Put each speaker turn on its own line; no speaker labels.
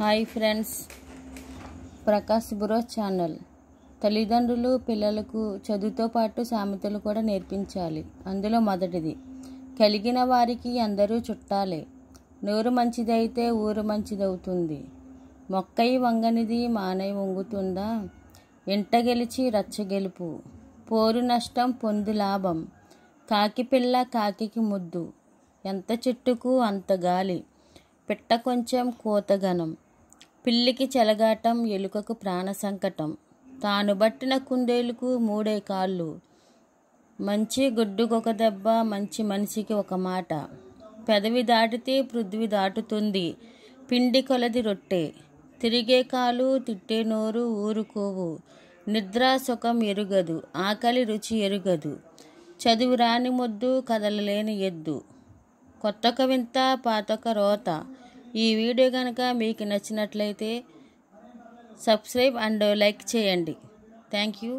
Hi friends. Prakash బురో channel. తల్లిదండ్రులు పిల్లలకు చదువుతో పాటు సామెతలు కూడా నేర్పించాలి. అందులో మొదటిది కలిగిన వారికి అందరూ చుట్టాలే. నోరు మంచిదైతే ఊరు మంచిదవుతుంది. మొక్కై వంగనిది మానై వంగుతుందా? ఎంట గెలిచి రచ్చ గెలుపు. పోరు నష్టం పొందు లాభం. కాకి పిల్ల కాకికి ముద్దు. ఎంత చెట్టుకు అంత గాలి. పిట్ట కొంచెం కోతగనం. పిల్లికి చెలగాటం ఎలుకకు ప్రాణ సంకటం. తాను బట్టిన కుందేలుకు మూడే కాళ్ళు. మంచి గుడ్డుకొక దెబ్బ మంచి మనిషికి ఒక మాట. పెదవి దాటితే పృథ్వీ దాటుతుంది. పిండి కొలది రొట్టె. తిరిగే కాలు తిట్టే నోరు ఊరుకోవు. నిద్ర సుఖం ఎరుగదు. ఆకలి రుచి ఎరుగదు. చదువు రాని మొద్దు కదలలేని ఎద్దు. కొత్తొక వింత పాతొక రోత. ఈ వీడియో కనుక మీకు నచ్చినట్లయితే సబ్స్క్రైబ్ అండ్ లైక్ చేయండి. Thank you.